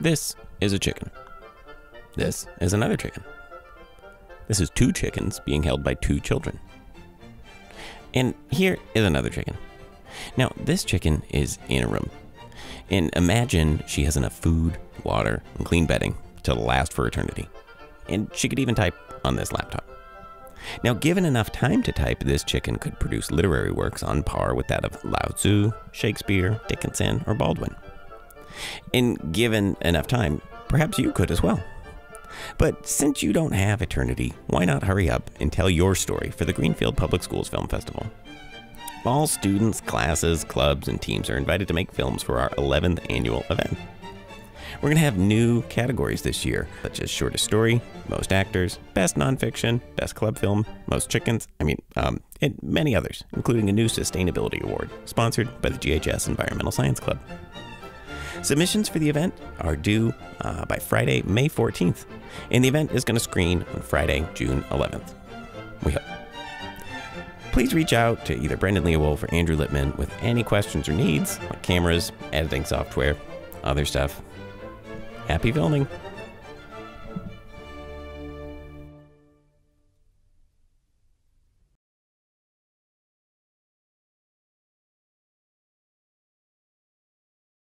This is a chicken. This is another chicken. This is two chickens being held by two children. And here is another chicken. Now, this chicken is in a room. And imagine she has enough food, water, and clean bedding to last for eternity. And she could even type on this laptop. Now, given enough time to type, this chicken could produce literary works on par with that of Lao Tzu, Shakespeare, Dickinson, or Baldwin. And given enough time, perhaps you could as well. But since you don't have eternity, why not hurry up and tell your story for the Greenfield Public Schools Film Festival? All students, classes, clubs, and teams are invited to make films for our 11th annual event. We're going to have new categories this year, such as shortest story, most actors, best nonfiction, best club film, most chickens, I mean, um, and many others, including a new sustainability award sponsored by the GHS Environmental Science Club. Submissions for the event are due uh, by Friday, May 14th, and the event is going to screen on Friday, June 11th. We hope. Please reach out to either Brendan Leowolf or Andrew Lippman with any questions or needs, like cameras, editing software, other stuff. Happy filming!